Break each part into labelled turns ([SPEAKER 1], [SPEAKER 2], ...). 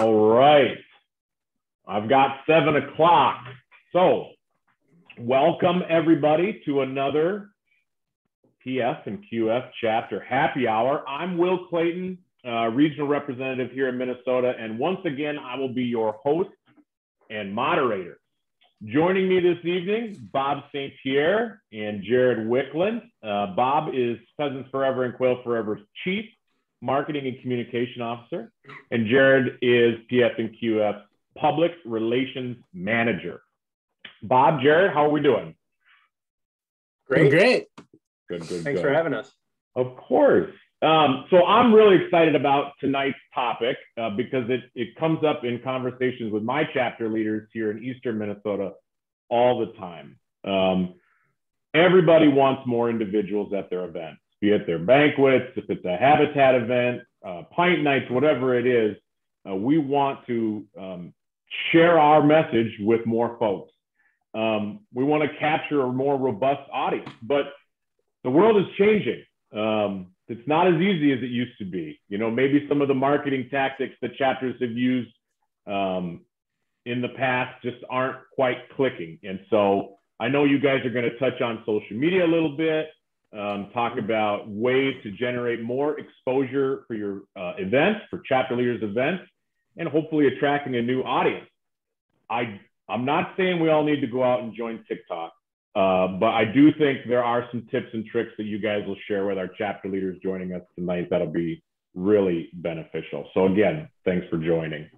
[SPEAKER 1] All right. I've got seven o'clock. So, welcome everybody to another PF and QF chapter happy hour. I'm Will Clayton, uh, regional representative here in Minnesota. And once again, I will be your host and moderator. Joining me this evening, Bob St. Pierre and Jared Wiklund. Uh, Bob is Pheasants Forever and Quail Forever's chief marketing and communication officer, and Jared is PF and QF public relations manager. Bob, Jared, how are we doing?
[SPEAKER 2] Great. great.
[SPEAKER 1] Good, good.
[SPEAKER 2] Thanks
[SPEAKER 1] good.
[SPEAKER 2] for having us.
[SPEAKER 1] Of course. Um, so I'm really excited about tonight's topic uh, because it, it comes up in conversations with my chapter leaders here in Eastern Minnesota all the time. Um, everybody wants more individuals at their events, be it their banquets, if it's a habitat event, uh, pint nights, whatever it is. Uh, we want to um, share our message with more folks. Um, we want to capture a more robust audience, but the world is changing. Um, it's not as easy as it used to be. You know, maybe some of the marketing tactics that chapters have used um, in the past just aren't quite clicking. And so I know you guys are going to touch on social media a little bit, um, talk about ways to generate more exposure for your uh, events, for chapter leaders' events, and hopefully attracting a new audience. I, I'm not saying we all need to go out and join TikTok. Uh, but I do think there are some tips and tricks that you guys will share with our chapter leaders joining us tonight that'll be really beneficial. So again, thanks for joining.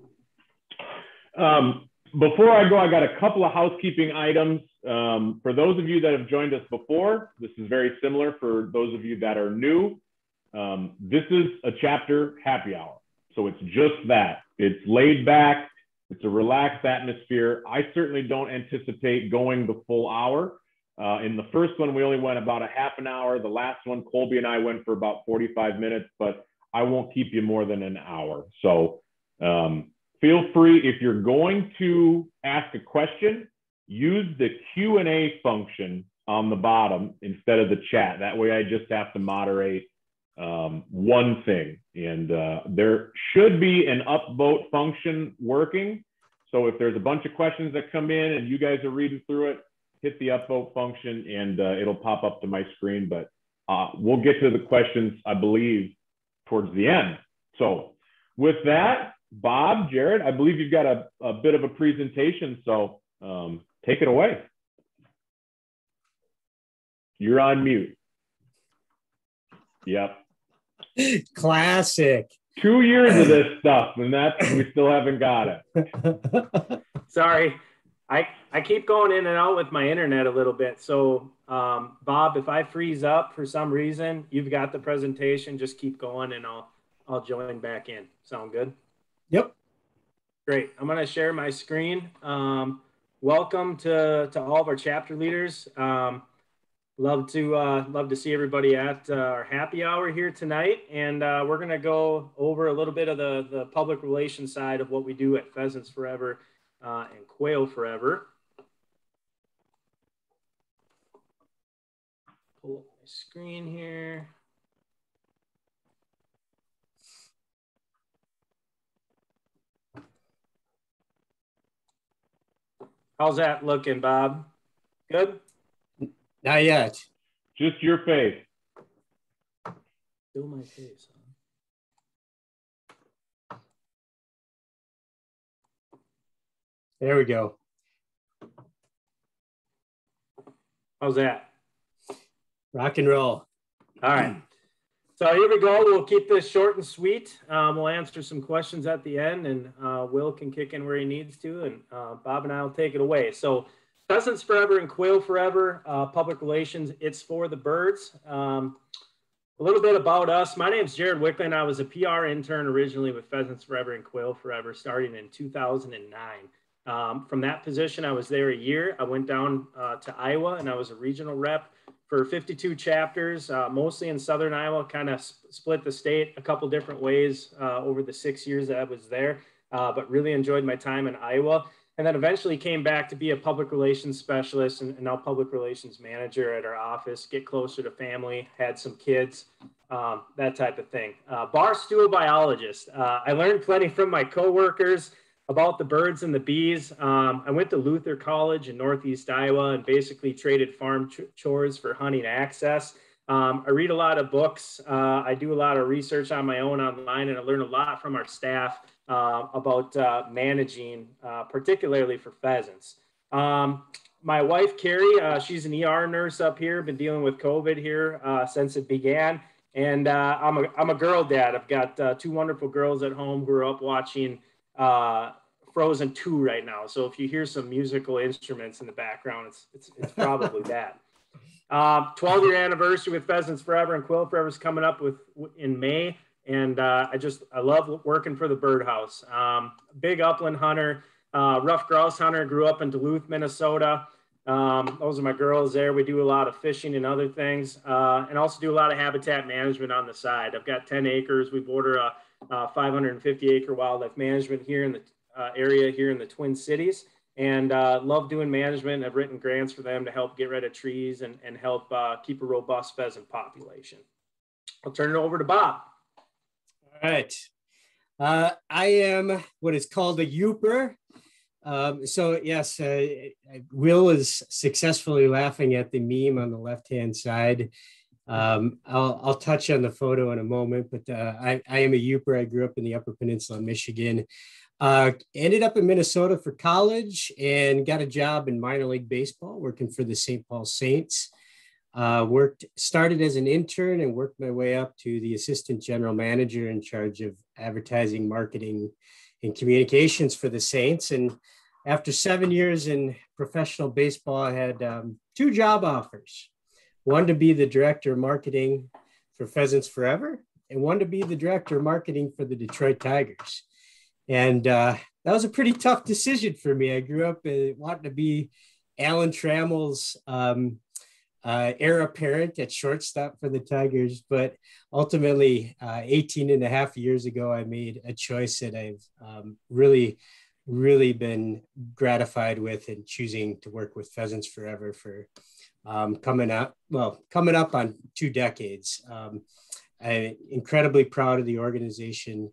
[SPEAKER 1] Um, before I go, I got a couple of housekeeping items. Um, for those of you that have joined us before, this is very similar for those of you that are new. Um, this is a chapter happy hour. So it's just that. It's laid back. It's a relaxed atmosphere. I certainly don't anticipate going the full hour. Uh, in the first one, we only went about a half an hour. The last one, Colby and I went for about 45 minutes, but I won't keep you more than an hour. So um, feel free, if you're going to ask a question, use the Q&A function on the bottom instead of the chat. That way I just have to moderate um, one thing. And uh, there should be an upvote function working. So if there's a bunch of questions that come in and you guys are reading through it, hit the upvote function and uh, it'll pop up to my screen. But uh, we'll get to the questions, I believe, towards the end. So with that, Bob, Jared, I believe you've got a, a bit of a presentation. So um, take it away. You're on mute. Yep.
[SPEAKER 3] Classic.
[SPEAKER 1] Two years of this stuff, and that we still haven't got it.
[SPEAKER 2] Sorry. I, I keep going in and out with my internet a little bit. So, um, Bob, if I freeze up for some reason, you've got the presentation. Just keep going, and I'll I'll join back in. Sound good?
[SPEAKER 3] Yep.
[SPEAKER 2] Great. I'm going to share my screen. Um, welcome to to all of our chapter leaders. Um, love to uh, love to see everybody at uh, our happy hour here tonight, and uh, we're going to go over a little bit of the the public relations side of what we do at Pheasants Forever uh, and Quail Forever. Pull up my screen here. How's that looking, Bob? Good?
[SPEAKER 3] Not yet.
[SPEAKER 1] Just your face.
[SPEAKER 2] Still my face.
[SPEAKER 3] There we go.
[SPEAKER 2] How's that?
[SPEAKER 3] Rock and roll.
[SPEAKER 2] All right. So here we go. We'll keep this short and sweet. Um, we'll answer some questions at the end, and uh, Will can kick in where he needs to, and uh, Bob and I will take it away. So, Pheasants Forever and Quail Forever, uh, public relations. It's for the birds. Um, a little bit about us. My name is Jared Wiklund. I was a PR intern originally with Pheasants Forever and Quail Forever, starting in 2009. Um, from that position, I was there a year. I went down uh, to Iowa and I was a regional rep for 52 chapters, uh, mostly in Southern Iowa, kind of sp- split the state a couple different ways uh, over the six years that I was there, uh, but really enjoyed my time in Iowa. And then eventually came back to be a public relations specialist and, and now public relations manager at our office, get closer to family, had some kids, um, that type of thing. Uh, barstool biologist. Uh, I learned plenty from my coworkers about the birds and the bees. Um, I went to Luther College in Northeast Iowa and basically traded farm ch- chores for hunting access. Um, I read a lot of books. Uh, I do a lot of research on my own online, and I learn a lot from our staff uh, about uh, managing, uh, particularly for pheasants. Um, my wife, Carrie, uh, she's an ER nurse up here, been dealing with COVID here uh, since it began. And I'm, a, I'm a girl dad. I've got two wonderful girls at home who are up watching uh, Frozen 2 right now. So if you hear some musical instruments in the background, it's, it's, it's probably that. Um, 12 year anniversary with Pheasants Forever and Quail Forever is coming up with in May. And uh, I just, I love working for the birdhouse. Um, big upland hunter, ruffed grouse hunter, grew up in Duluth, Minnesota. Um, those are my girls there. We do a lot of fishing and other things, uh, and also do a lot of habitat management on the side. I've got 10 acres. We border a, a 550 acre wildlife management here in the uh, area here in the Twin Cities, and uh, love doing management. I've written grants for them to help get rid of trees and, and help uh, keep a robust pheasant population. I'll turn it over to Bob.
[SPEAKER 3] All right. Uh, I am what is called a Yooper. Um, so yes, uh, Will is successfully laughing at the meme on the left-hand side. Um, I'll, I'll touch on the photo in a moment, but uh, I, I am a Yooper. I grew up in the Upper Peninsula of Michigan. Uh, ended up in Minnesota for college and got a job in minor league baseball, working for the St. Paul Saints. Uh, worked started as an intern and worked my way up to the assistant general manager in charge of advertising, marketing, and communications for the Saints. And after seven years in professional baseball, I had um, two job offers one to be the director of marketing for Pheasants Forever, and one to be the director of marketing for the Detroit Tigers. And uh, that was a pretty tough decision for me. I grew up uh, wanting to be Alan Trammell's um, uh, heir apparent at shortstop for the Tigers. But ultimately, uh, 18 and a half years ago, I made a choice that I've um, really, really been gratified with in choosing to work with Pheasants Forever for um, coming up, well, coming up on two decades. Um, I'm incredibly proud of the organization.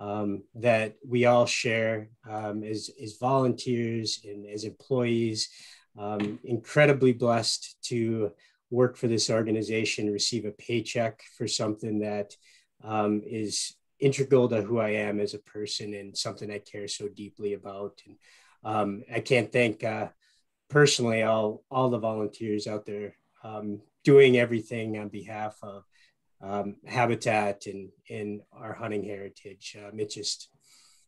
[SPEAKER 3] Um, that we all share um, as, as volunteers and as employees um, incredibly blessed to work for this organization, receive a paycheck for something that um, is integral to who I am as a person and something I care so deeply about. And I can't thank uh, personally all all the volunteers out there um, doing everything on behalf of um, Habitat and and our hunting heritage. Um, it's just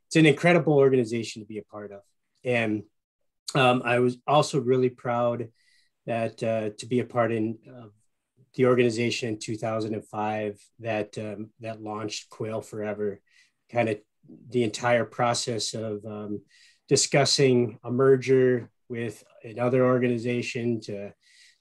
[SPEAKER 3] it's an incredible organization to be a part of, and um, I was also really proud that uh, to be a part in uh, the organization in 2005 that um, that launched Quail Forever, kind of the entire process of um, discussing a merger with another organization to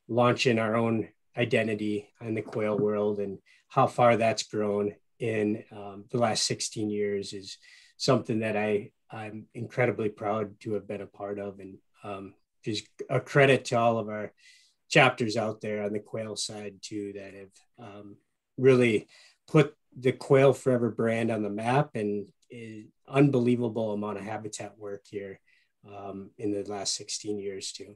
[SPEAKER 3] launch in our own identity in the quail world and how far that's grown in um, the last 16 years is something that I I'm incredibly proud to have been a part of, and um, just a credit to all of our chapters out there on the quail side too that have um, really put the Quail Forever brand on the map and unbelievable amount of habitat work here um, in the last 16 years too.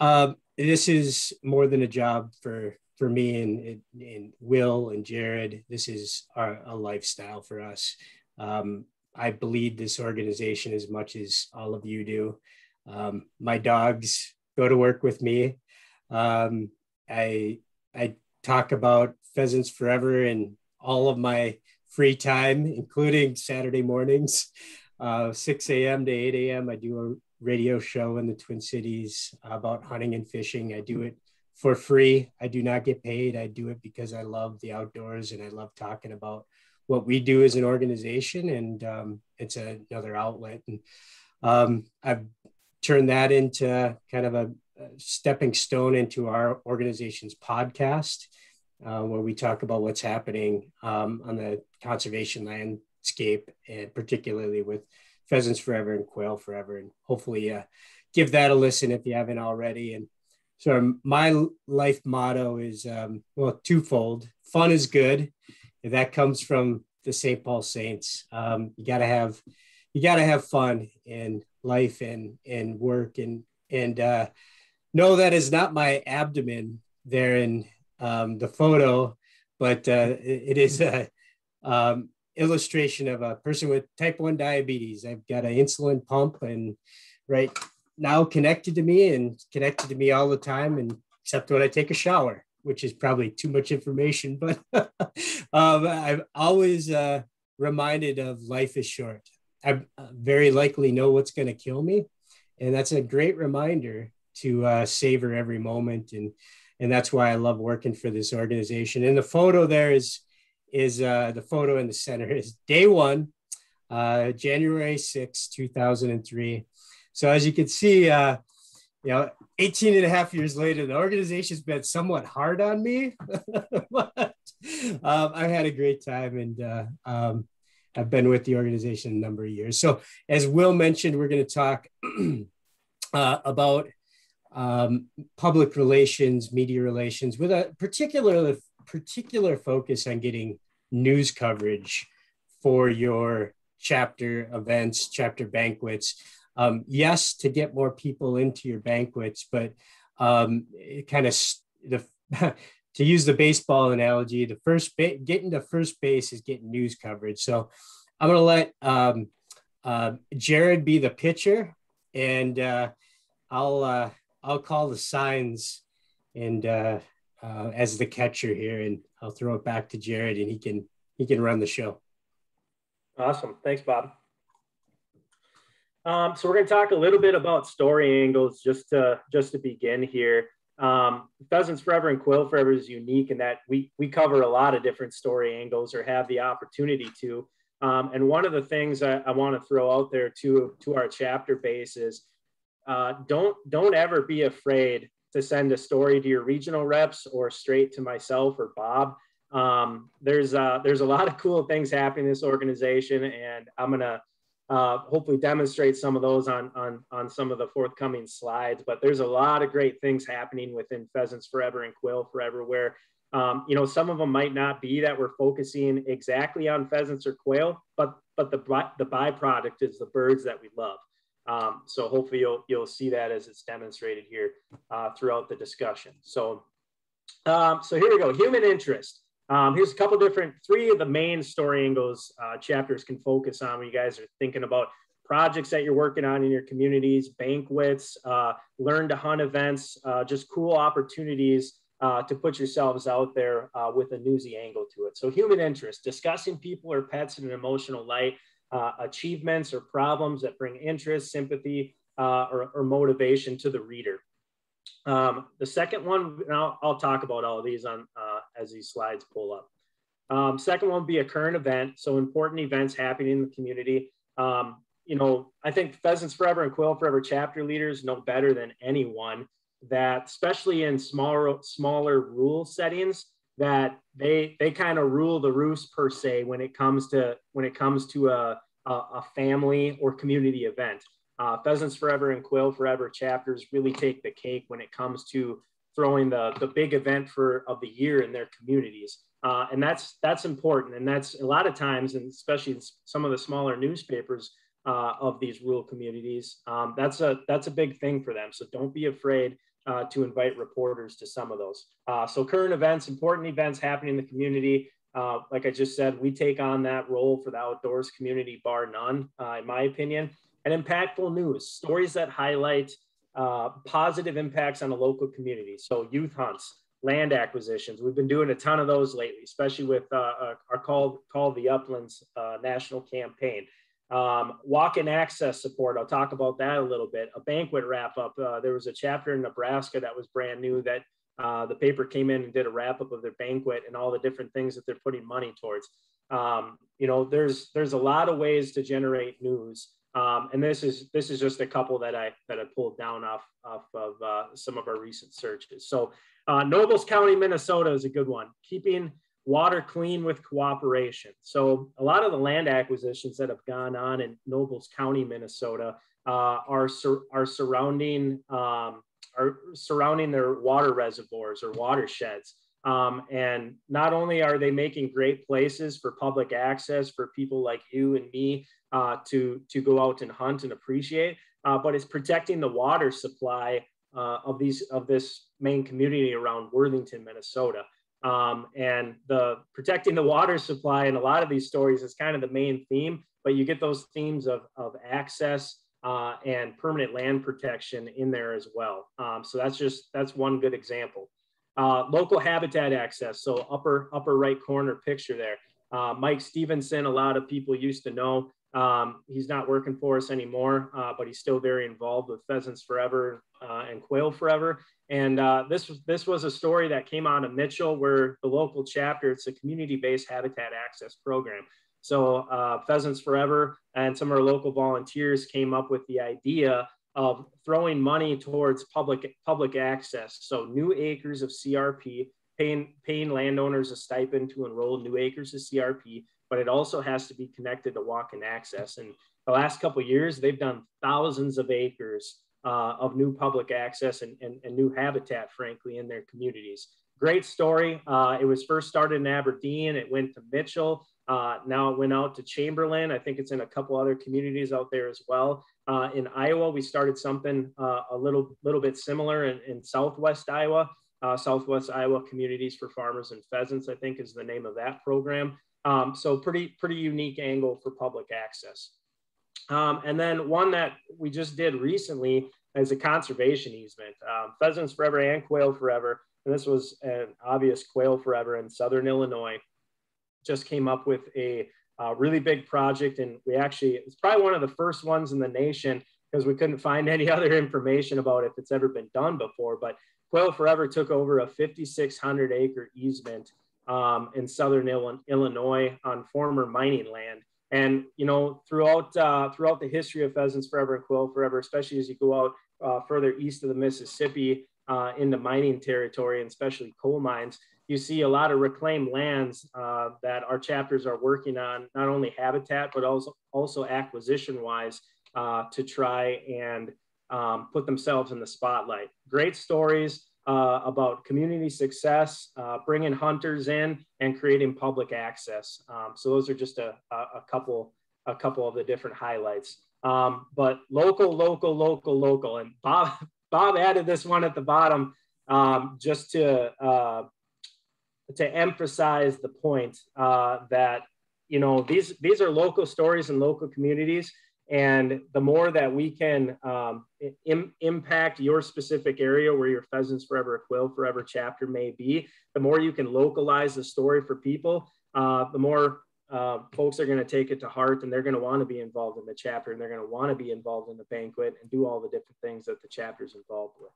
[SPEAKER 3] Um, this is more than a job for for me and, and Will and Jared. This is our, a lifestyle for us. Um, I bleed this organization as much as all of you do. Um, my dogs go to work with me. Um, I I talk about pheasants forever in all of my free time, including Saturday mornings, uh, 6 a.m. to 8 a.m. I do a radio show in the Twin Cities about hunting and fishing. I do it for free. I do not get paid. I do it because I love the outdoors and I love talking about what we do as an organization, and um, it's a, another outlet. And um, I've turned that into kind of a, a stepping stone into our organization's podcast, uh, where we talk about what's happening um, on the conservation landscape, and particularly with pheasants forever and quail forever, and hopefully uh, give that a listen if you haven't already. And so my life motto is um, well twofold. Fun is good. And that comes from the St. Paul Saints. Um, you gotta have you gotta have fun in life and and work and and uh, no, that is not my abdomen there in um, the photo, but uh, it is a um, illustration of a person with type 1 diabetes. I've got an insulin pump and right now connected to me and connected to me all the time, and except when I take a shower, which is probably too much information, but um, I'm always uh, reminded of life is short. I very likely know what's going to kill me. And that's a great reminder to uh, savor every moment. And, and that's why I love working for this organization. And the photo there is, is uh, the photo in the center is day one, uh, January 6, 2003. So as you can see, uh, you know, 18 and a half years later, the organization's been somewhat hard on me, but um, I've had a great time and uh, um, I've been with the organization a number of years. So as Will mentioned, we're going to talk uh, about um, public relations, media relations, with a particular particular focus on getting news coverage for your chapter events, chapter banquets. Um, yes, to get more people into your banquets, but um, kind of the to use the baseball analogy, the first ba- getting to first base is getting news coverage. So I'm going to let um, uh, Jared be the pitcher, and uh, I'll uh, I'll call the signs and uh, uh, as the catcher here, and I'll throw it back to Jared, and he can he can run the show.
[SPEAKER 2] Awesome, thanks, Bob. Um, so we're going to talk a little bit about story angles just to just to begin here. Um, Pheasants Forever and Quail Forever is unique in that we we cover a lot of different story angles or have the opportunity to. Um, and one of the things I, I want to throw out there to to our chapter base is uh, don't don't ever be afraid to send a story to your regional reps or straight to myself or Bob. Um, there's uh, there's a lot of cool things happening in this organization, and I'm gonna uh, hopefully demonstrate some of those on on on some of the forthcoming slides. But there's a lot of great things happening within Pheasants Forever and Quail Forever, where um, you know some of them might not be that we're focusing exactly on pheasants or quail, but but the the byproduct is the birds that we love. Um, so hopefully you'll, you'll see that as it's demonstrated here uh, throughout the discussion. So, um, so here we go, human interest. Um, here's a couple different, three of the main story angles uh, chapters can focus on when you guys are thinking about projects that you're working on in your communities, banquets, uh, learn to hunt events, uh, just cool opportunities uh, to put yourselves out there uh, with a newsy angle to it. So human interest, discussing people or pets in an emotional light, uh, achievements or problems that bring interest, sympathy, uh, or, or, motivation to the reader. Um, the second one, I'll, I'll, talk about all of these on uh, as these slides pull up. Um, second one will be a current event, so important events happening in the community. Um, you know, I think Pheasants Forever and Quail Forever chapter leaders know better than anyone that, especially in smaller, smaller rural settings, that they they kind of rule the roost per se when it comes to when it comes to a a, a family or community event. Uh, Pheasants Forever and Quail Forever chapters really take the cake when it comes to throwing the the big event for of the year in their communities. Uh, and that's that's important and that's a lot of times and especially in some of the smaller newspapers uh, of these rural communities um, that's a that's a big thing for them so don't be afraid uh, to invite reporters to some of those. Uh, so current events, important events happening in the community. Uh, like I just said, we take on that role for the outdoors community, bar none, uh, in my opinion. And impactful news, stories that highlight uh, positive impacts on the local community. So youth hunts, land acquisitions. We've been doing a ton of those lately, especially with uh, our call, call the Uplands national campaign. Um, walk-in access support, I'll talk about that a little bit. A banquet wrap-up. Uh, there was a chapter in Nebraska that was brand new that uh, the paper came in and did a wrap-up of their banquet and all the different things that they're putting money towards. Um, you know, there's there's a lot of ways to generate news, um, and this is this is just a couple that I that I pulled down off off of uh, some of our recent searches. So, uh, Nobles County, Minnesota is a good one. Keeping water clean with cooperation. So a lot of the land acquisitions that have gone on in Nobles County, Minnesota, uh, are, sur- are surrounding um, are surrounding their water reservoirs or watersheds. Um, and not only are they making great places for public access for people like you and me uh, to, to go out and hunt and appreciate, uh, but it's protecting the water supply uh, of these of this main community around Worthington, Minnesota. Um, and the protecting the water supply in a lot of these stories is kind of the main theme, but you get those themes of, of access uh, and permanent land protection in there as well. Um, so that's just, that's one good example. Uh, local habitat access. So upper, upper right corner picture there. Uh, Mike Stevenson, a lot of people used to know. Um, he's not working for us anymore, uh, but he's still very involved with Pheasants Forever uh, and Quail Forever. And uh, this was this was a story that came out of Mitchell, where the local chapter, it's a community-based habitat access program. So uh, Pheasants Forever and some of our local volunteers came up with the idea of throwing money towards public public access. So new acres of CRP, paying paying landowners a stipend to enroll new acres of CRP, but it also has to be connected to walk-in access. And the last couple years, they've done thousands of acres uh, of new public access and, and, and, new habitat, frankly, in their communities. Great story. Uh, it was first started in Aberdeen. It went to Mitchell. Uh, now it went out to Chamberlain. I think it's in a couple other communities out there as well. Uh, in Iowa, we started something uh, a little little bit similar in, in Southwest Iowa. Uh, Southwest Iowa Communities for Farmers and Pheasants, I think, is the name of that program. Um, so pretty pretty unique angle for public access. Um, and then one that we just did recently is a conservation easement. Um, Pheasants Forever and Quail Forever, and this was an obvious Quail Forever in Southern Illinois just came up with a uh, really big project. And we actually, it's probably one of the first ones in the nation because we couldn't find any other information about if it's ever been done before. But Quail Forever took over a 5,600 acre easement um, in Southern Illinois on former mining land. And you know, throughout uh, throughout the history of pheasants forever and quail forever, especially as you go out uh, further east of the Mississippi uh, into mining territory and especially coal mines, you see a lot of reclaimed lands uh, that our chapters are working on, not only habitat, but also, also acquisition wise uh, to try and um, put themselves in the spotlight. Great stories uh, about community success, uh, bringing hunters in and creating public access. Um, so those are just a, a, couple, a couple of the different highlights. Um, but local, local, local, local, and Bob, Bob added this one at the bottom um, just to uh, to emphasize the point uh, that you know these these are local stories and local communities and the more that we can um, Im- impact your specific area where your pheasants forever Quail forever chapter may be the more you can localize the story for people uh, the more uh, folks are going to take it to heart and they're going to want to be involved in the chapter and they're going to want to be involved in the banquet and do all the different things that the chapter is involved with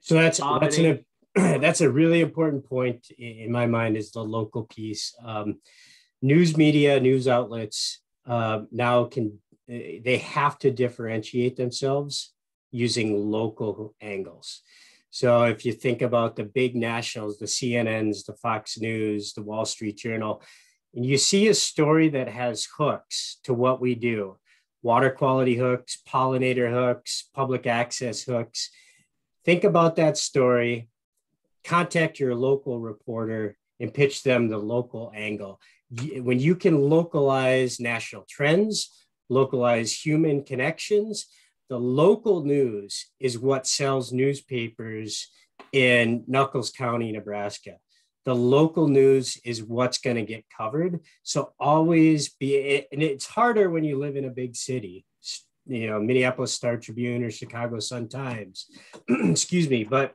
[SPEAKER 3] so that's that's an that's a really important point in my mind is the local piece. Um, news media, news outlets uh, now can they have to differentiate themselves using local angles. So if you think about the big nationals, the CNNs, the Fox News, the Wall Street Journal, and you see a story that has hooks to what we do, water quality hooks, pollinator hooks, public access hooks. Think about that story contact your local reporter and pitch them the local angle. When you can localize national trends, localize human connections, the local news is what sells newspapers in Nuckolls County, Nebraska. The local news is what's going to get covered. So always be, and it's harder when you live in a big city, you know, Minneapolis Star Tribune or Chicago Sun Times, excuse me, but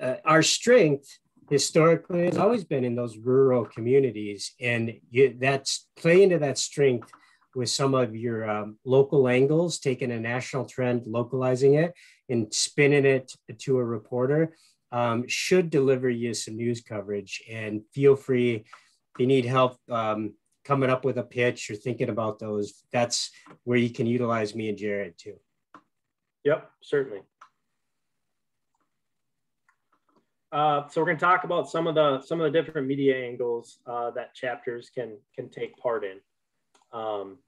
[SPEAKER 3] uh, our strength historically has always been in those rural communities, and you, that's play into that strength with some of your um, local angles, taking a national trend, localizing it, and spinning it to a reporter um, should deliver you some news coverage. And feel free if you need help um, coming up with a pitch or thinking about those. That's where you can utilize me and Jared too.
[SPEAKER 2] Yep, certainly. Uh, so we're going to talk about some of the some of the different media angles uh, that chapters can can take part in. Um,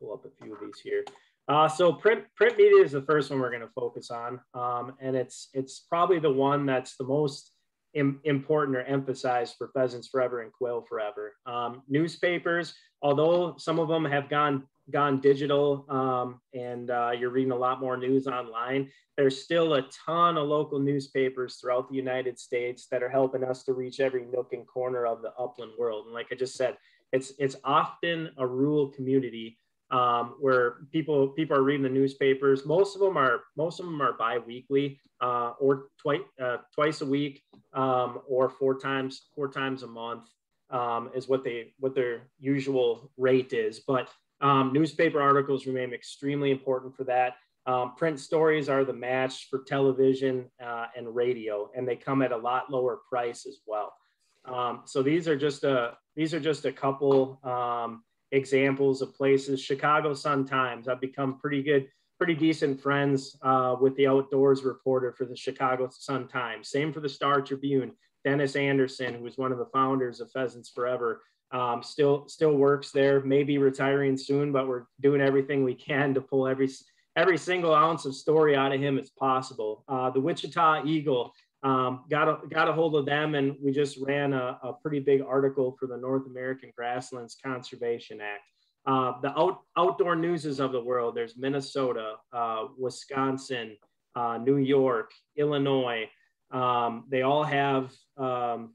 [SPEAKER 2] pull up a few of these here. Uh, so print print media is the first one we're going to focus on, um, and it's it's probably the one that's the most Im- important or emphasized for Pheasants Forever and Quail Forever. Um, newspapers, although some of them have gone gone digital um, and uh, you're reading a lot more news online, there's still a ton of local newspapers throughout the United States that are helping us to reach every nook and corner of the upland world. And like I just said, it's it's often a rural community um, where people people are reading the newspapers. Most of them are most of them are biweekly uh, or twice uh, twice a week um, or four times four times a month um, is what they what their usual rate is. But um, newspaper articles remain extremely important for that. Um, print stories are the match for television uh, and radio, and they come at a lot lower price as well. Um, so these are just a these are just a couple examples of places. Chicago Sun Times. I've become pretty good, pretty decent friends uh, with the outdoors reporter for the Chicago Sun Times. Same for the Star Tribune. Dennis Anderson, who was one of the founders of Pheasants Forever, um, still still works there. Maybe retiring soon, but we're doing everything we can to pull every every single ounce of story out of him as possible. Uh, the Wichita Eagle um, got a, got a hold of them, and we just ran a, a, pretty big article for the North American Grasslands Conservation Act. Uh, the out, outdoor newses of the world. There's Minnesota, uh, Wisconsin, uh, New York, Illinois. Um, they all have. Um,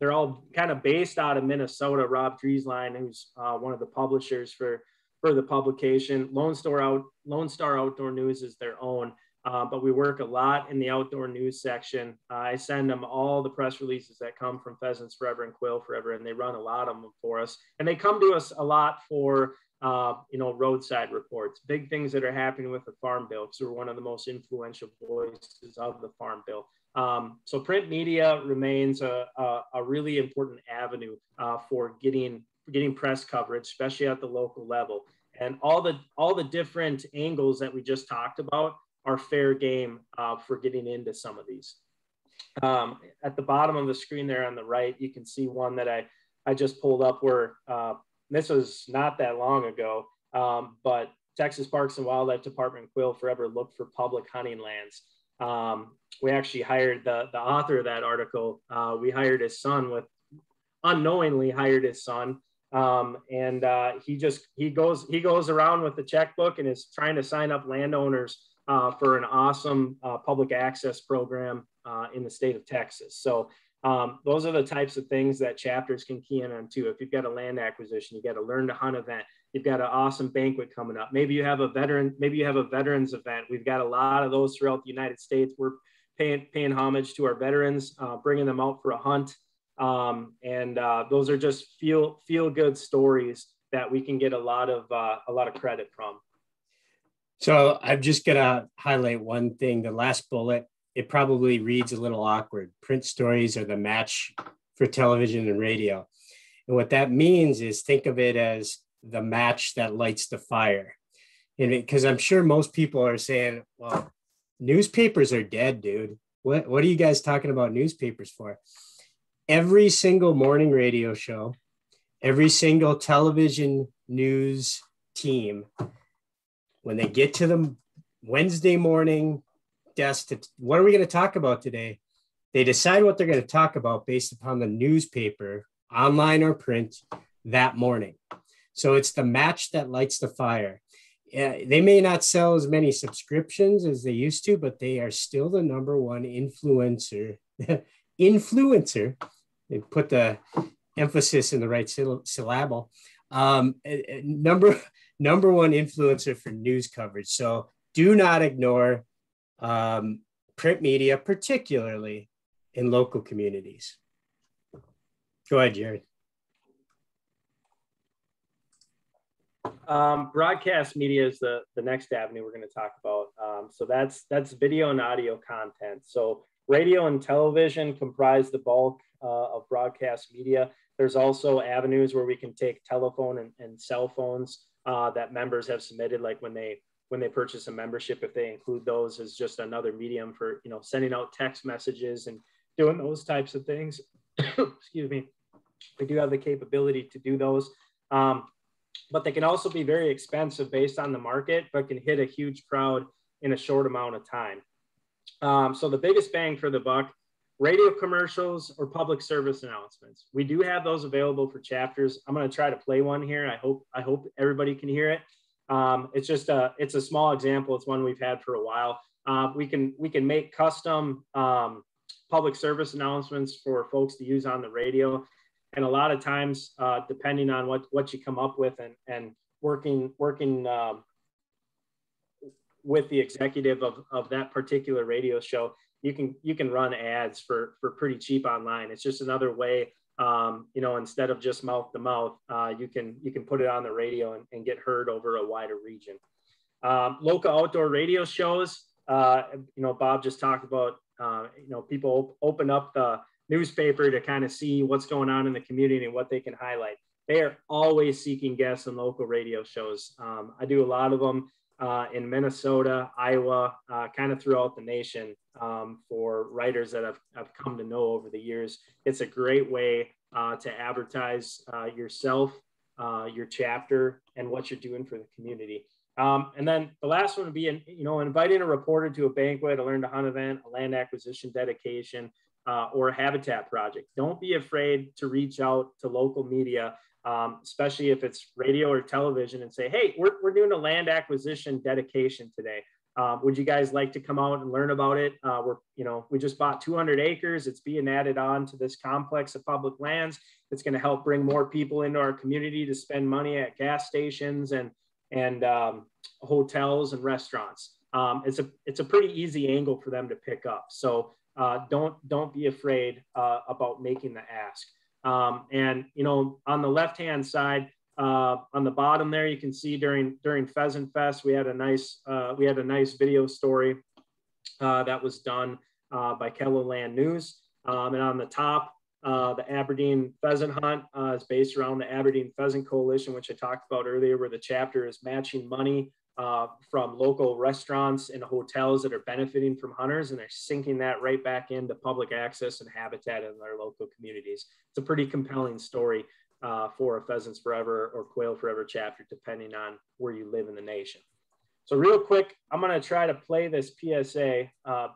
[SPEAKER 2] they're all kind of based out of Minnesota. Rob Drieslein, who's uh, one of the publishers for for the publication. Lone Star Out Lone Star Outdoor News is their own. Uh, but we work a lot in the outdoor news section. Uh, I send them all the press releases that come from Pheasants Forever and Quail Forever, and they run a lot of them for us. And they come to us a lot for, uh, you know, roadside reports, big things that are happening with the Farm Bill, because we're one of the most influential voices of the Farm Bill. Um, so print media remains a, a, a really important avenue uh, for getting getting press coverage, especially at the local level. And all the all the different angles that we just talked about are fair game uh, for getting into some of these. Um, at the bottom of the screen there on the right, you can see one that I, I just pulled up where uh, this was not that long ago, um, but Texas Parks and Wildlife Department Quail Forever looked for public hunting lands. Um, we actually hired the, the author of that article. Uh, we hired his son with unknowingly hired his son. Um, and uh, he just, he goes, he goes around with the checkbook and is trying to sign up landowners uh, for an awesome uh, public access program uh, in the state of Texas. So um, those are the types of things that chapters can key in on too. If you've got a land acquisition, you got a learn to hunt event, you've got an awesome banquet coming up. Maybe you have a veteran, maybe you have a veterans event. We've got a lot of those throughout the United States. We're paying, paying homage to our veterans, uh, bringing them out for a hunt. Um, and uh, those are just feel, feel good stories that we can get a lot of, uh, a lot of credit from.
[SPEAKER 3] So I'm just going to highlight one thing. The last bullet, it probably reads a little awkward. Print stories are the match for television and radio. And what that means is think of it as the match that lights the fire. And because I'm sure most people are saying, well, newspapers are dead, dude. What, what are you guys talking about newspapers for? Every single morning radio show, every single television news team when they get to the Wednesday morning desk to what are we going to talk about today? They decide what they're going to talk about based upon the newspaper, online or print, that morning. So it's the match that lights the fire. Yeah, they may not sell as many subscriptions as they used to, but they are still the number one influencer. influencer, they put the emphasis in the right syllable. Um, uh, uh, number number one influencer for news coverage. So do not ignore um, print media, particularly in local communities. Go ahead, Jared.
[SPEAKER 2] Um, broadcast media is the, the next avenue we're going to talk about. Um, so that's that's video and audio content. So radio and television comprise the bulk uh, of broadcast media. There's also avenues where we can take telephone and, and cell phones uh, that members have submitted, like when they when they purchase a membership, if they include those as just another medium for you know sending out text messages and doing those types of things. Excuse me. We do have the capability to do those. Um, but they can also be very expensive based on the market, but can hit a huge crowd in a short amount of time. Um, so the biggest bang for the buck, radio commercials or public service announcements. We do have those available for chapters. I'm going to try to play one here. I hope I hope everybody can hear it. Um, it's just a it's a small example. It's one we've had for a while. Uh, we can we can make custom um, public service announcements for folks to use on the radio, and a lot of times, uh, depending on what what you come up with and and working working um, with the executive of, of that particular radio show, you can you can run ads for for pretty cheap online. It's just another way, um, you know, instead of just mouth to mouth, uh, you can you can put it on the radio and, and get heard over a wider region. Um, local outdoor radio shows, uh, you know, Bob just talked about, uh, you know, people open up the newspaper to kind of see what's going on in the community and what they can highlight. They are always seeking guests on local radio shows. Um, I do a lot of them uh, in Minnesota, Iowa, uh, kind of throughout the nation um, for writers that I've, I've come to know over the years. It's a great way uh, to advertise uh, yourself, uh, your chapter, and what you're doing for the community. Um, and then the last one would be, you know, inviting a reporter to a banquet, a learn to hunt event, a land acquisition dedication, uh, or a habitat project. Don't be afraid to reach out to local media um, especially if it's radio or television, and say, hey, we're, we're doing a land acquisition dedication today. Um, would you guys like to come out and learn about it? Uh, we're, you know, we just bought 200 acres. It's being added on to this complex of public lands. It's going to help bring more people into our community to spend money at gas stations and and um, hotels and restaurants. Um, it's a it's a pretty easy angle for them to pick up. So uh, don't don't be afraid uh, about making the ask. Um, and you know, on the left-hand side, uh, on the bottom there, you can see during during Pheasant Fest, we had a nice uh, we had a nice video story uh, that was done uh, by KELOLAND News. Um, and on the top, uh, the Aberdeen Pheasant Hunt uh, is based around the Aberdeen Pheasant Coalition, which I talked about earlier, where the chapter is matching money uh, from local restaurants and hotels that are benefiting from hunters, and they're sinking that right back into public access and habitat in their local communities. It's a pretty compelling story uh, for a Pheasants Forever or Quail Forever chapter, depending on where you live in the nation. So real quick, I'm going to try to play this PSA. Uh,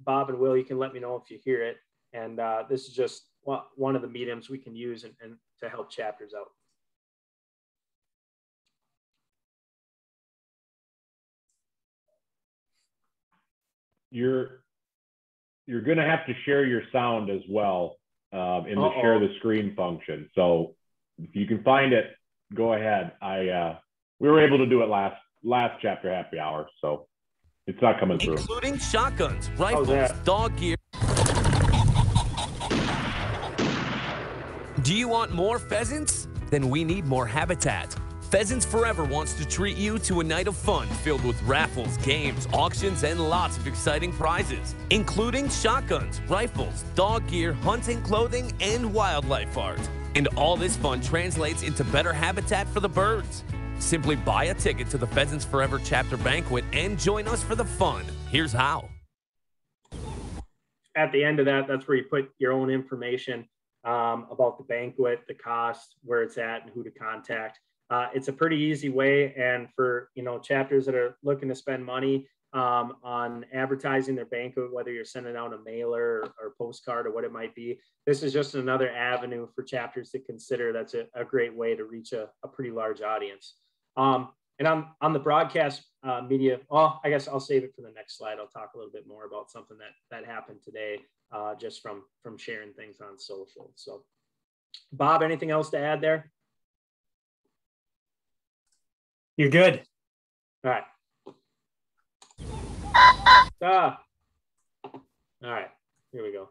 [SPEAKER 2] Bob and Will, you can let me know if you hear it. And uh, this is just one of the mediums we can use and, and to help chapters out.
[SPEAKER 1] You're you're going to have to share your sound as well um, in the Uh-oh. share the screen function. So if you can find it, go ahead. I uh, we were able to do it last last chapter happy hour, so it's not coming through.
[SPEAKER 4] Including shotguns, rifles, dog gear. Do you want more pheasants? Then we need more habitat. Pheasants Forever wants to treat you to a night of fun filled with raffles, games, auctions, and lots of exciting prizes, including shotguns, rifles, dog gear, hunting clothing, and wildlife art. And all this fun translates into better habitat for the birds. Simply buy a ticket to the Pheasants Forever chapter banquet and join us for the fun. Here's how.
[SPEAKER 2] At the end of that, that's where you put your own information um, about the banquet, the cost, where it's at, and who to contact. Uh, it's a pretty easy way. And for, you know, chapters that are looking to spend money um, on advertising their banquet, whether you're sending out a mailer or, or, postcard or what it might be, this is just another avenue for chapters to consider. That's a, a great way to reach a, a pretty large audience. Um, and on, on the broadcast uh, media, well, I guess I'll save it for the next slide. I'll talk a little bit more about something that, that happened today uh, just from, from sharing things on social. So Bob, anything else to add there?
[SPEAKER 3] You're good.
[SPEAKER 2] All right. Ah. All right. Here we go.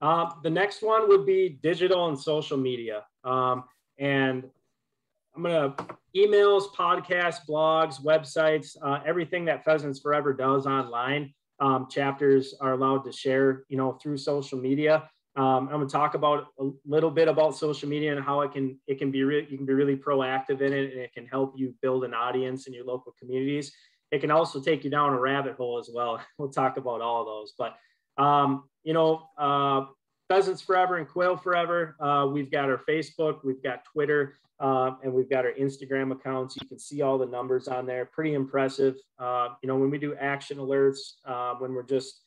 [SPEAKER 2] Um, the next one would be digital and social media. Um, and I'm going to emails, podcasts, blogs, websites, uh, everything that Pheasants Forever does online. Um, chapters are allowed to share, you know, through social media. Um, I'm going to talk about a little bit about social media and how it can it can be really you can be really proactive in it and it can help you build an audience in your local communities. It can also take you down a rabbit hole as well. We'll talk about all those, but um, you know, uh, Pheasants Forever and Quail Forever. Uh, we've got our Facebook, we've got Twitter, uh, and we've got our Instagram accounts. You can see all the numbers on there. Pretty impressive. Uh, you know, when we do action alerts, uh, when we're just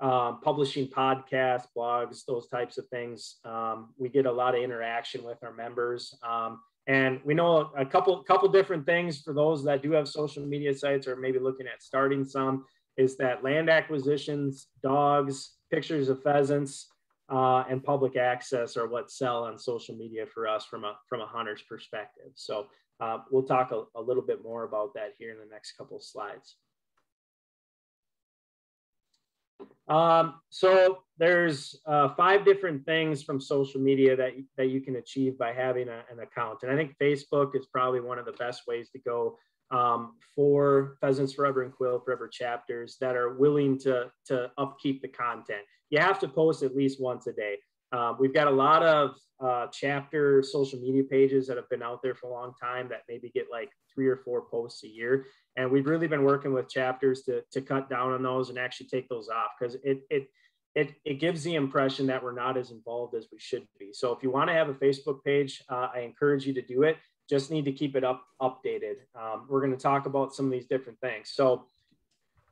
[SPEAKER 2] um, publishing podcasts, blogs, those types of things, um, we get a lot of interaction with our members. Um, and we know a couple couple different things for those that do have social media sites or maybe looking at starting some is that land acquisitions, dogs, pictures of pheasants, uh, and public access are what sell on social media for us from a from a hunter's perspective. So uh, we'll talk a, a, little bit more about that here in the next couple slides. Um, so there's uh, five different things from social media that, that you can achieve by having a, an account. And I think Facebook is probably one of the best ways to go um, for Pheasants Forever and Quail Forever chapters that are willing to, to upkeep the content. You have to post at least once a day. Uh, we've got a lot of uh, chapter social media pages that have been out there for a long time that maybe get like three or four posts a year. And we've really been working with chapters to, to cut down on those and actually take those off because it, it, it, it gives the impression that we're not as involved as we should be. So if you want to have a Facebook page, uh, I encourage you to do it just need to keep it up updated. Um, we're going to talk about some of these different things. So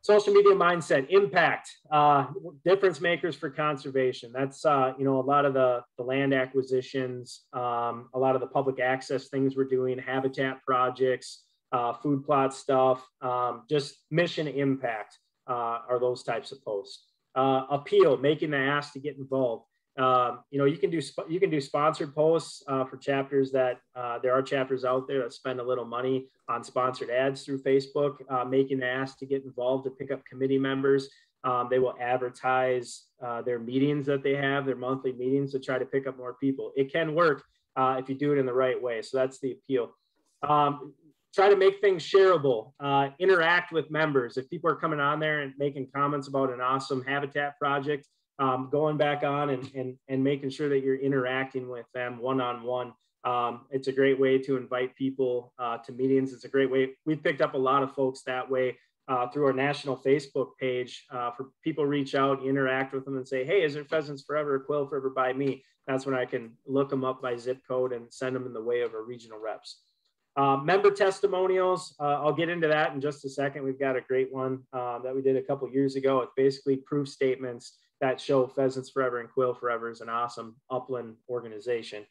[SPEAKER 2] social media mindset, impact, uh, difference makers for conservation. That's, uh, you know, a lot of the, the land acquisitions, um, a lot of the public access things we're doing, habitat projects, uh, food plot stuff, um, just mission impact uh, are those types of posts. Uh, appeal, making the ask to get involved. Um, you know, you can do you can do sponsored posts uh, for chapters that uh, there are chapters out there that spend a little money on sponsored ads through Facebook, uh, making the ask to get involved to pick up committee members. Um, they will advertise uh, their meetings that they have, their monthly meetings to try to pick up more people. It can work uh, if you do it in the right way. So that's the appeal. Um, try to make things shareable, uh, interact with members. If people are coming on there and making comments about an awesome habitat project, um, going back on and, and, and making sure that you're interacting with them one-on-one. Um, it's a great way to invite people uh, to meetings. It's a great way. We've picked up a lot of folks that way uh, through our national Facebook page uh, for people reach out, interact with them and say, hey, is there pheasants forever, quail forever by me? That's when I can look them up by zip code and send them in the way of our regional reps. Uh, member testimonials, uh, I'll get into that in just a second. We've got a great one uh, that we did a couple years ago. It's basically proof statements that show Pheasants Forever and Quail Forever is an awesome upland organization.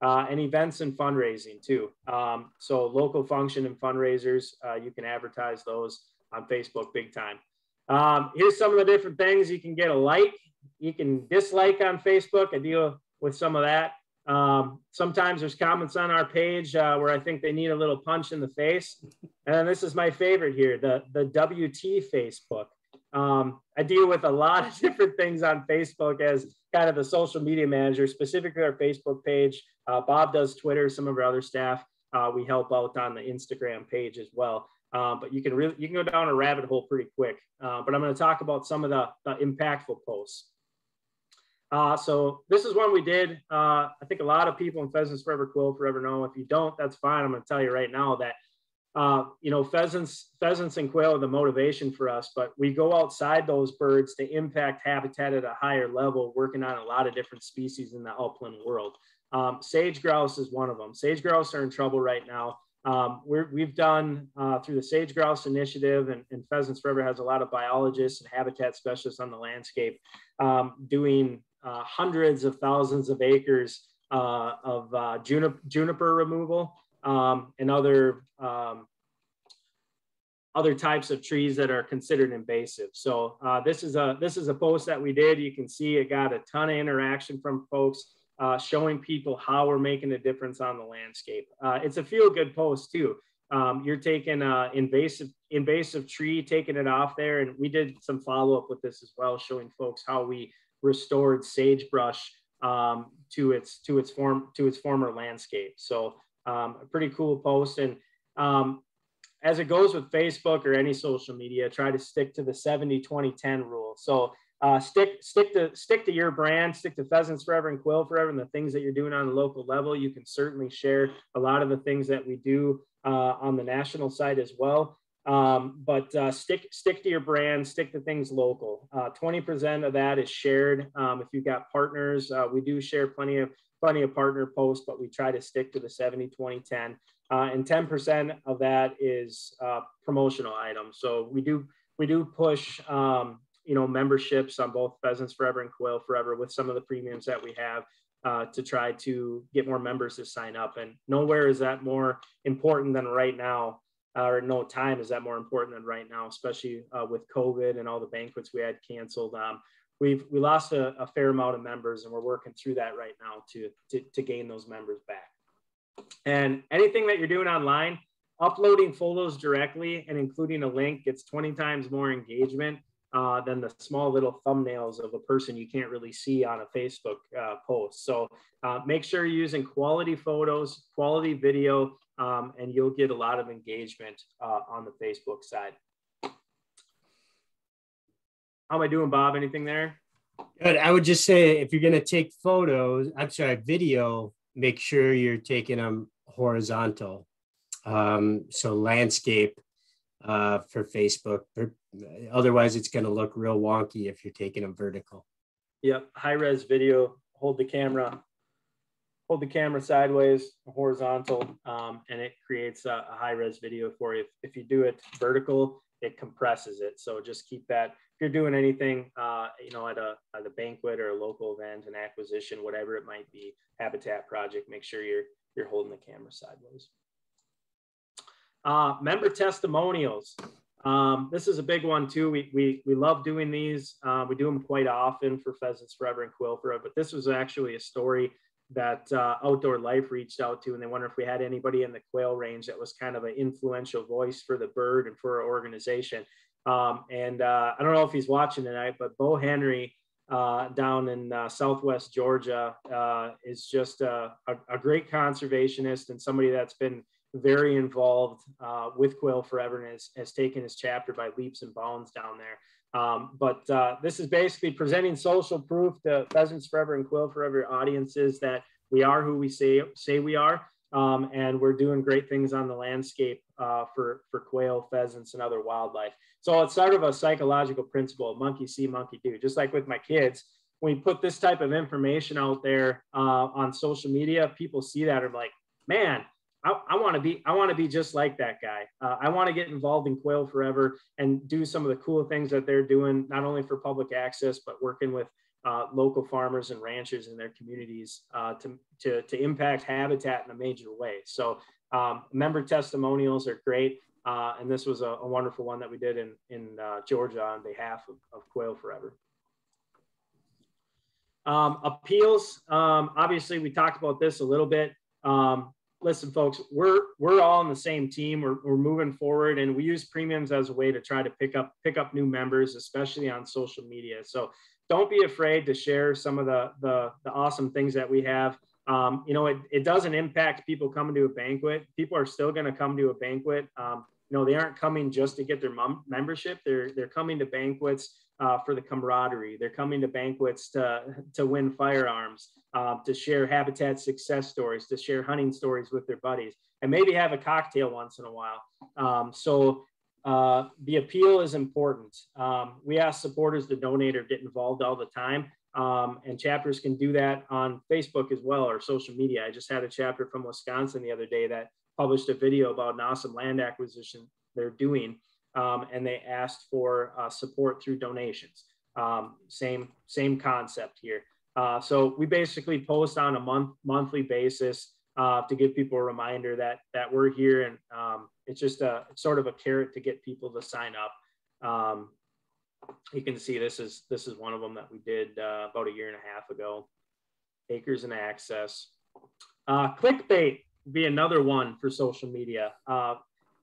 [SPEAKER 2] Uh, and events and fundraising too. Um, so local function and fundraisers, uh, you can advertise those on Facebook big time. Um, here's some of the different things you can get a like. You can dislike on Facebook. I deal with some of that. Um, sometimes there's comments on our page uh, where I think they need a little punch in the face. And this is my favorite here, the, the WT Facebook. Um, I deal with a lot of different things on Facebook as kind of the social media manager, specifically our Facebook page. Uh, Bob does Twitter, some of our other staff. Uh, we help out on the Instagram page as well. Um, but you can really you can go down a rabbit hole pretty quick. Uh, but I'm going to talk about some of the, the impactful posts. Uh, so this is one we did. Uh, I think a lot of people in Pheasants Forever Quail Forever know. If you don't, that's fine. I'm going to tell you right now that uh, you know, pheasants, pheasants and quail are the motivation for us, but we go outside those birds to impact habitat at a higher level, working on a lot of different species in the upland world. Um, sage grouse is one of them. Sage grouse are in trouble right now. Um, we have done uh, through the Sage Grouse Initiative, and, and, Pheasants Forever has a lot of biologists and habitat specialists on the landscape um, doing uh, hundreds of thousands of acres uh, of uh, juniper, juniper removal um, and other um, other types of trees that are considered invasive. So uh, this is a this is a post that we did. You can see it got a ton of interaction from folks uh, showing people how we're making a difference on the landscape. Uh, it's a feel good post too. Um, you're taking an invasive invasive tree, taking it off there, and we did some follow up with this as well, showing folks how we restored sagebrush um, to its to its form to its former landscape. So um, a pretty cool post. And um, as it goes with Facebook or any social media, try to stick to the 70, 20, 10 rule. So uh, stick, stick to, stick to your brand, stick to pheasants forever and quail forever and the things that you're doing on the local level. You can certainly share a lot of the things that we do uh, on the national side as well. Um, but uh, stick stick to your brand, stick to things local. Uh, 20% of that is shared. Um, if you've got partners, uh, we do share plenty of plenty of partner posts, but we try to stick to the 70, 20, 10. Uh, and 10% of that is uh, promotional items. So we do we do push um, you know memberships on both Pheasants Forever and Quail Forever with some of the premiums that we have uh, to try to get more members to sign up. And nowhere is that more important than right now or no time is that more important than right now, especially uh, with COVID and all the banquets we had canceled. Um, we've we lost a, a, fair amount of members, and we're working through that right now to, to to gain those members back. And anything that you're doing online, uploading photos directly and including a link gets 20 times more engagement uh, than the small little thumbnails of a person you can't really see on a Facebook uh, post. So uh, make sure you're using quality photos, quality video, um, and you'll get a lot of engagement uh, on the Facebook side. How am I doing, Bob? Anything there?
[SPEAKER 3] Good. I would just say if you're going to take photos, I'm sorry, video, make sure you're taking them horizontal. Um, so landscape uh, for Facebook. Otherwise, it's going to look real wonky if you're taking them vertical.
[SPEAKER 2] Yep. High res video. Hold the camera hold the camera sideways, horizontal, um, and it creates a, a high res video for you. If, if, you do it vertical, it compresses it. So just keep that. If you're doing anything, uh, you know, at a, at a banquet or a local event, an acquisition, whatever it might be, habitat project, make sure you're, you're holding the camera sideways. Uh, member testimonials. Um, this is a big one too. We, we, we love doing these. Uh, we do them quite often for Pheasants Forever and Quail Forever, but this was actually a story that uh, Outdoor Life reached out to, and they wonder if we had anybody in the quail range that was kind of an influential voice for the bird and for our organization. Um, and uh, I don't know if he's watching tonight, but Bo Henry uh, down in uh, Southwest Georgia uh, is just a, a, great conservationist and somebody that's been very involved uh, with Quail Forever and has, has taken his chapter by leaps and bounds down there. Um, but uh, this is basically presenting social proof to Pheasants Forever and Quail Forever audiences that we are who we say say we are, um, and we're doing great things on the landscape uh, for for quail, pheasants, and other wildlife. So it's sort of a psychological principle: monkey see, monkey do. Just like with my kids, when we put this type of information out there uh, on social media, people see that and are like, man, I, I want to be I want to be just like that guy. Uh, I want to get involved in Quail Forever and do some of the cool things that they're doing, not only for public access, but working with uh, local farmers and ranchers in their communities uh, to, to, to impact habitat in a major way. So um, member testimonials are great. Uh, and this was a, a, wonderful one that we did in, in uh, Georgia on behalf of, of Quail Forever. Um, appeals, um, obviously we talked about this a little bit. Um, listen, folks, we're we're all on the same team. We're, we're moving forward, and we use premiums as a way to try to pick up pick up new members, especially on social media. So don't be afraid to share some of the the, the awesome things that we have. Um, you know, it, it doesn't impact people coming to a banquet. People are still going to come to a banquet. Um, you know, they aren't coming just to get their membership. They're they're coming to banquets uh, for the camaraderie. They're coming to banquets to, to win firearms, uh, to share habitat success stories, to share hunting stories with their buddies, and maybe have a cocktail once in a while. Um, so uh, the appeal is important. Um, we ask supporters to donate or get involved all the time. Um, and chapters can do that on Facebook as well or social media. I just had a chapter from Wisconsin the other day that published a video about an awesome land acquisition they're doing um, and they asked for uh, support through donations. Um, same same concept here. Uh, so we basically post on a month monthly basis uh, to give people a reminder that that we're here, and um, it's just a it's sort of a carrot to get people to sign up. Um, you can see this is this is one of them that we did uh, about a year and a half ago. Acres and access. Uh, clickbait be another one for social media. Uh,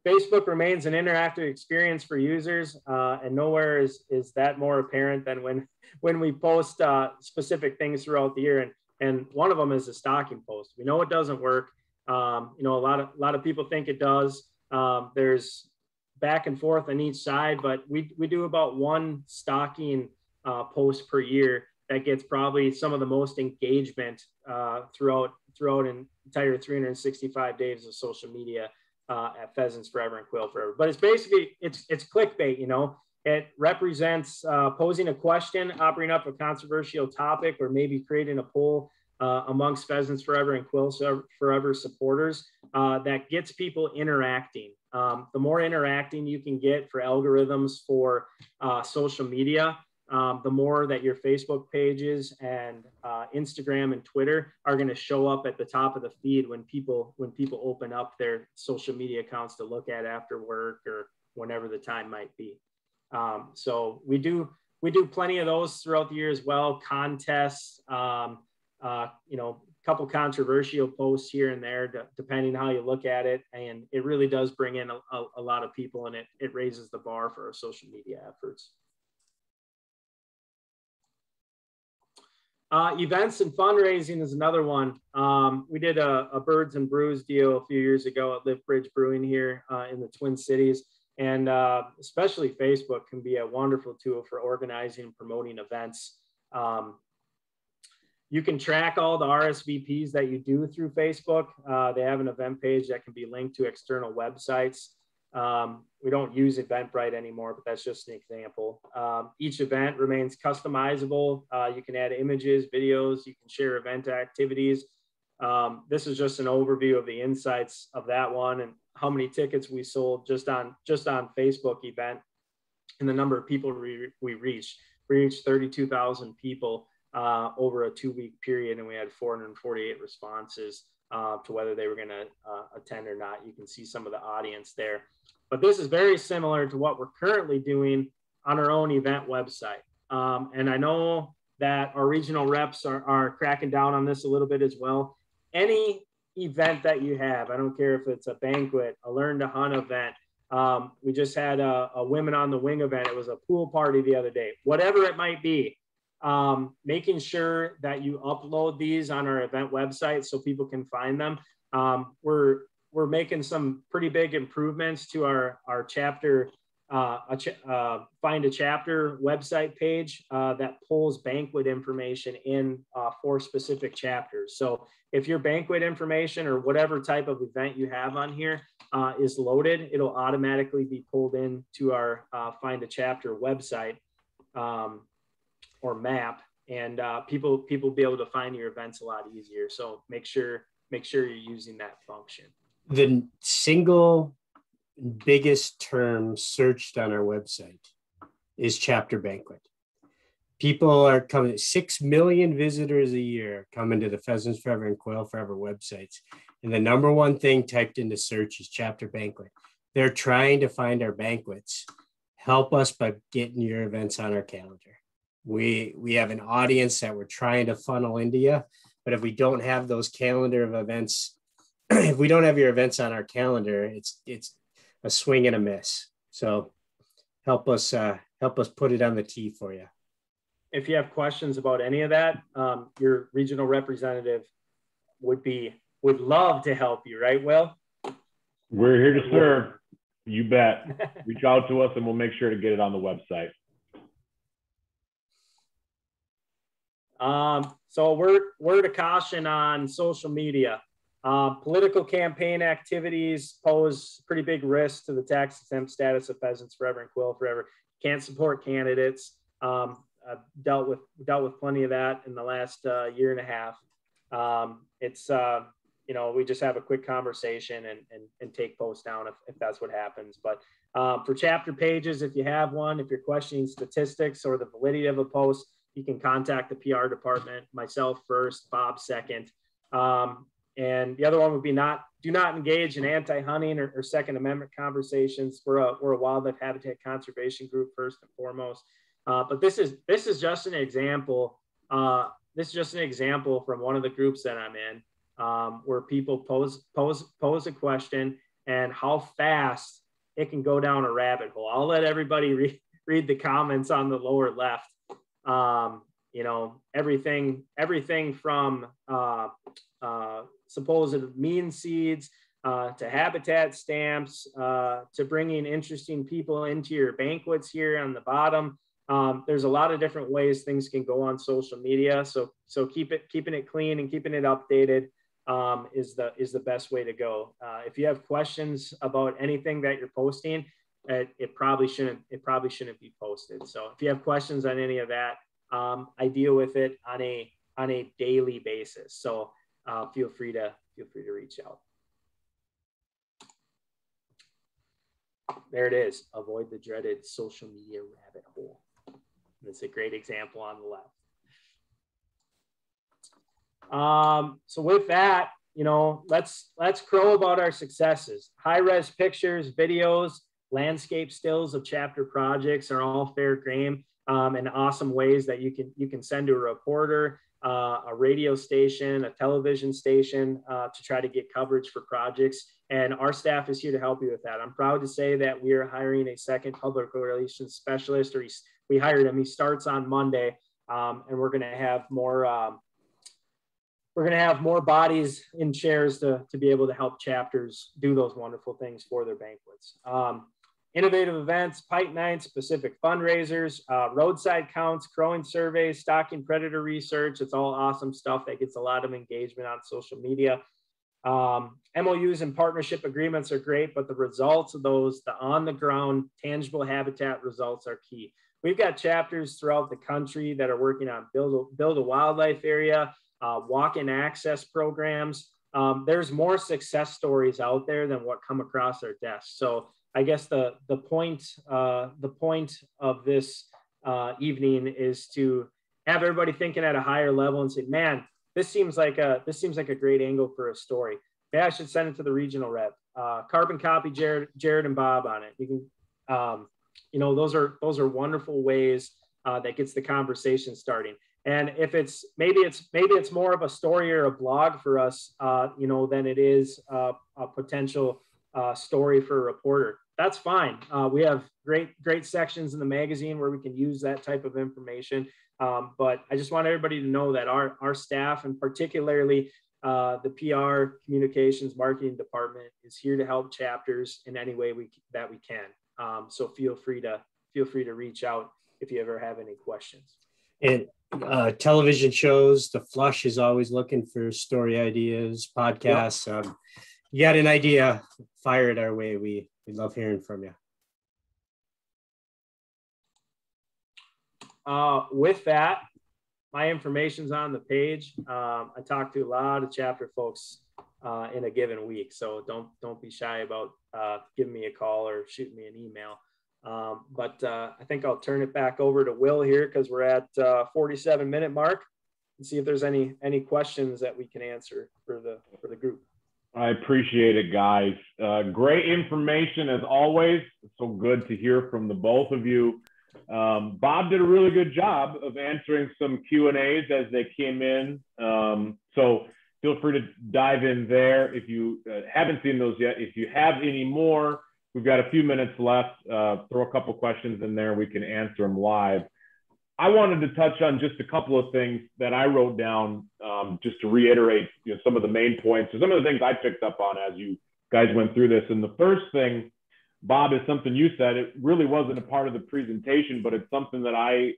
[SPEAKER 2] Facebook remains an interactive experience for users, uh, and nowhere is, is that more apparent than when, when we post uh, specific things throughout the year. And, and one of them is a stocking post. We know it doesn't work. Um, you know, a lot of, a lot of people think it does. Um, there's back and forth on each side, but we, we do about one stocking uh, post per year that gets probably some of the most engagement uh, throughout throughout an entire 365 days of social media uh, at Pheasants Forever and Quail Forever. But it's basically it's it's clickbait, you know. It represents uh, posing a question, offering up a controversial topic, or maybe creating a poll uh, amongst Pheasants Forever and Quail Forever supporters uh, that gets people interacting. Um, the more interacting you can get for algorithms for uh, social media, um, the more that your Facebook pages and uh, Instagram and Twitter are going to show up at the top of the feed when people when people open up their social media accounts to look at after work or whenever the time might be. Um, so we do we do plenty of those throughout the year as well. Contests, um, uh, you know, a couple controversial posts here and there, depending how you look at it, and it really does bring in a, a, a lot of people, and it it raises the bar for our social media efforts. Uh, events and fundraising is another one. Um, we did a, a, Birds and Brews deal a few years ago at Lift Bridge Brewing here uh, in the Twin Cities. And uh, especially Facebook can be a wonderful tool for organizing and promoting events. Um, you can track all the RSVPs that you do through Facebook. Uh, they have an event page that can be linked to external websites. Um, we don't use Eventbrite anymore, but that's just an example. Um, each event remains customizable. Uh, you can add images, videos, you can share event activities. Um, this is just an overview of the insights of that one and how many tickets we sold just on just on Facebook event and the number of people we, we reached. We reached 32,000 people uh, over a two week period and we had 448 responses uh, to whether they were going to uh, attend or not. You can see some of the audience there. But this is very similar to what we're currently doing on our own event website. Um, and I know that our regional reps are, are cracking down on this a little bit as well. Any event that you have, I don't care if it's a banquet, a learn to hunt event. Um, we just had a, a women on the wing event. It was a pool party the other day, whatever it might be um, making sure that you upload these on our event website so people can find them. Um, we're we're making some pretty big improvements to our our chapter uh, a uh, find a chapter website page uh, that pulls banquet information in uh, for specific chapters. So if your banquet information or whatever type of event you have on here uh, is loaded, it'll automatically be pulled in to our uh, find a chapter website. Um, or map and uh, people people be able to find your events a lot easier. So make sure make sure you're using that function.
[SPEAKER 3] The single biggest term searched on our website is chapter banquet. People are coming 6 million visitors a year coming to the pheasants forever and quail forever websites and the number one thing typed into search is chapter banquet. They're trying to find our banquets. Help us by getting your events on our calendar we we have an audience that we're trying to funnel into you but if we don't have those calendar of events if we don't have your events on our calendar it's it's a swing and a miss. So help us uh, help us put it on the tee for you
[SPEAKER 2] if you have questions about any of that um, your regional representative would be would love to help you right will?
[SPEAKER 1] We're here to serve. You bet. Reach out to us and we'll make sure to get it on the website
[SPEAKER 2] Um, so word word of caution on social media. Uh, political campaign activities pose pretty big risk to the tax exempt status of pheasants forever and quail forever. Can't support candidates. Um, I've dealt with dealt with plenty of that in the last uh, year and a half. Um, it's uh, you know we just have a quick conversation and and, and take posts down if, if that's what happens. But um, for chapter pages, if you have one, if you're questioning statistics or the validity of a post, you can contact the PR department, myself first, Bob second. Um, and the other one would be not do not engage in anti-hunting or, or, Second Amendment conversations. We're a we're a wildlife habitat conservation group first and foremost. Uh, but this is this is just an example. Uh, this is just an example from one of the groups that I'm in, um, where people pose pose pose a question and how fast it can go down a rabbit hole. I'll let everybody read read the comments on the lower left um, you know everything everything from uh, uh, supposed mean seeds uh, to habitat stamps uh, to bringing interesting people into your banquets here on the bottom um, there's a lot of different ways things can go on social media so so keep it keeping it clean and keeping it updated um, is the is the best way to go. Uh, if you have questions about anything that you're posting, it, it, probably shouldn't it probably shouldn't be posted. So if you have questions on any of that, um, I deal with it on a on a daily basis. So uh, feel free to feel free to reach out. There it is. Avoid the dreaded social media rabbit hole. That's a great example on the left. Um, so with that, you know, let's let's crow about our successes. High res pictures, videos, landscape stills of chapter projects are all fair game um, and awesome ways that you can you can send to a reporter, uh, a radio station, a television station uh, to try to get coverage for projects. And our staff is here to help you with that. I'm proud to say that we are hiring a second public relations specialist, or we hired him. He starts on Monday, um, and we're going to have more. Um, we're going to have more bodies in chairs to, to be able to help chapters do those wonderful things for their banquets. Um, innovative events, pipe nights, specific fundraisers, uh, roadside counts, crowing surveys, stalking predator research. It's all awesome stuff that gets a lot of engagement on social media. Um, MOUs and partnership agreements are great, but the results of those, the on the ground tangible habitat results are key. We've got chapters throughout the country that are working on build a, build a wildlife area, uh, walk-in access programs. Um, there's more success stories out there than what come across our desks. So I guess the the point uh, the point of this uh, evening is to have everybody thinking at a higher level and say, man, this seems like a this seems like a great angle for a story. Maybe I should send it to the regional rep. Uh, carbon copy Jared, Jared and Bob on it. You can, um, you know, those are those are wonderful ways uh, that gets the conversation starting. And if it's maybe it's maybe it's more of a story or a blog for us, uh, you know, than it is uh, a potential uh, story for a reporter. That's fine. Uh, we have great great sections in the magazine where we can use that type of information. Um, but I just want everybody to know that our our staff and particularly uh, the PR communications marketing department is here to help chapters in any way we that we can. Um, so feel free to feel free to reach out if you ever have any questions.
[SPEAKER 3] And uh, television shows. The Flush is always looking for story ideas, podcasts. Yep. Um, you got an idea? Fire it our way. We we love hearing from you.
[SPEAKER 2] Uh, with that, my information's on the page. Um, I talk to a lot of chapter folks uh, in a given week, so don't don't be shy about uh, giving me a call or shooting me an email. Um, but uh, I think I'll turn it back over to Will here because we're at uh, 47 minute mark and see if there's any any questions that we can answer for the for the group.
[SPEAKER 1] I appreciate it, guys. Uh, great information as always. So good to hear from the both of you. Um, Bob did a really good job of answering some Q and A's as they came in. Um, so feel free to dive in there if you uh, haven't seen those yet. If you have any more, We've got a few minutes left. Uh, throw a couple questions in there. We can answer them live. I wanted to touch on just a couple of things that I wrote down um, just to reiterate you know, some of the main points or some of the things I picked up on as you guys went through this. And the first thing, Bob, is something you said. It really wasn't a part of the presentation, but it's something that I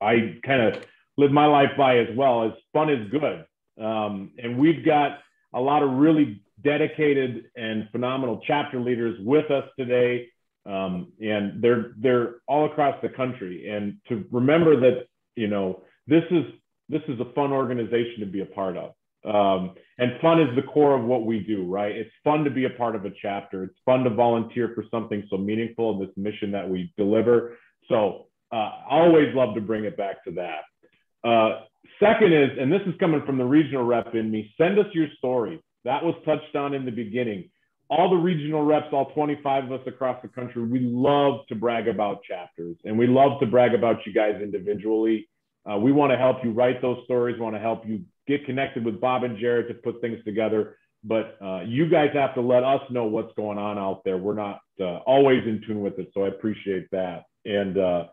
[SPEAKER 1] I kind of live my life by as well. As fun is good, um, and we've got a lot of really dedicated and phenomenal chapter leaders with us today. Um, and they're they're all across the country. And to remember that, you know, this is this is a fun organization to be a part of. Um, and fun is the core of what we do, right? It's fun to be a part of a chapter. It's fun to volunteer for something so meaningful, this mission that we deliver. So uh, always love to bring it back to that. Uh, second is, and this is coming from the regional rep in me, send us your stories. That was touched on in the beginning. All the regional reps, all 25 of us across the country, we love to brag about chapters and we love to brag about you guys individually. Uh, we want to help you write those stories, we want to help you get connected with Bob and Jared to put things together. But uh, you guys have to let us know what's going on out there. We're not uh, always in tune with it. So I appreciate that. And uh,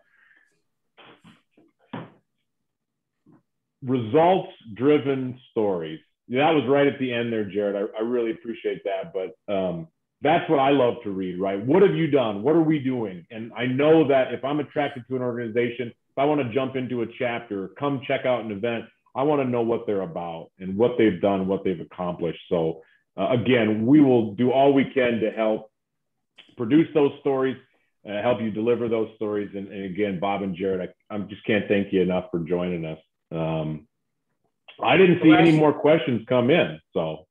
[SPEAKER 1] results driven stories that was right at the end there, Jared. I, I really appreciate that. But um, that's what I love to read, right? What have you done? What are we doing? And I know that if I'm attracted to an organization, if I want to jump into a chapter, come check out an event, I want to know what they're about and what they've done, what they've accomplished. So, uh, again, we will do all we can to help produce those stories, uh, help you deliver those stories. And, and again, Bob and Jared, I, I, just can't thank you enough for joining us. Um, I didn't see any more questions come in. So,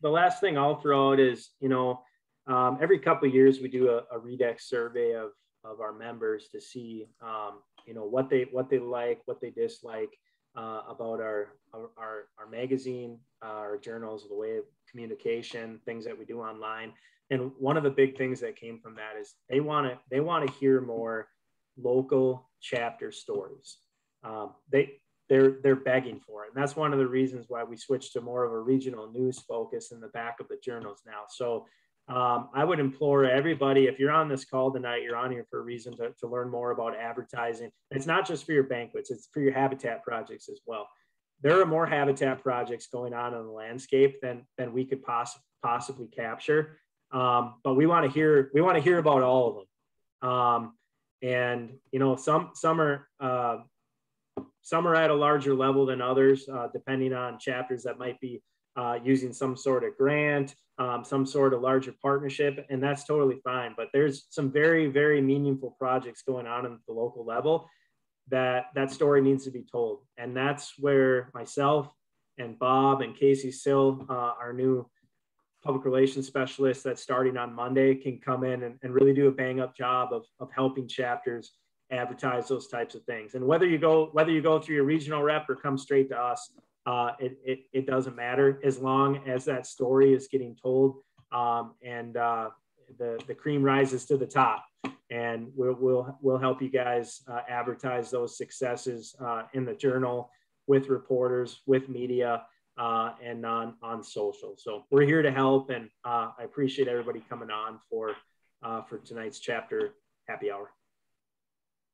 [SPEAKER 2] the last thing I'll throw out is, you know, um, every couple of years we do a, a Readex survey of of our members to see, um, you know, what they what they like, what they dislike uh, about our, our our magazine, uh, our journals, the way of communication, things that we do online. And one of the big things that came from that is they want to they want to hear more local chapter stories. Um, they they're they're begging for it, and that's one of the reasons why we switched to more of a regional news focus in the back of the journals now. So um, I would implore everybody, if you're on this call tonight, you're on here for a reason to, to learn more about advertising. It's not just for your banquets, it's for your habitat projects as well. There are more habitat projects going on in the landscape than, than we could poss- possibly capture. Um, but we want to hear, we want to hear about all of them. Um, and, you know, some, some are, uh, some are at a larger level than others, uh, depending on chapters that might be uh, using some sort of grant, um, some sort of larger partnership, and that's totally fine. But there's some very, very meaningful projects going on at the local level that that story needs to be told, and that's where myself and Bob and Casey Sill, uh, our new public relations specialist that's starting on Monday, can come in and, and really do a bang up job of, of helping chapters advertise those types of things. And whether you go whether you go through your regional rep or come straight to us, uh, it, it, it, doesn't matter as long as that story is getting told um, and uh, the, the cream rises to the top. And we'll, we'll, we'll help you guys uh, advertise those successes uh, in the journal with reporters, with media, uh, and on, on social. So we're here to help. And uh, I appreciate everybody coming on for, for tonight's chapter happy hour.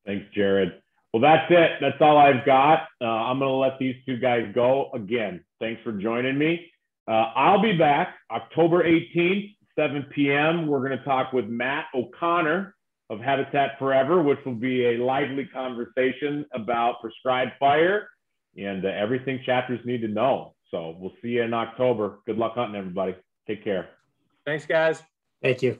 [SPEAKER 1] Thanks, Jared. Well, that's it. That's all I've got. Uh, I'm going to let these two guys go. Again, thanks for joining me. Uh, I'll be back October 18th, 7 p.m. We're going to talk with Matt O'Connor of Habitat Forever, which will be a lively conversation about prescribed fire and uh, everything chapters need to know. So we'll see you in October. Good luck hunting, everybody. Take care.
[SPEAKER 2] Thanks, guys.
[SPEAKER 3] Thank you.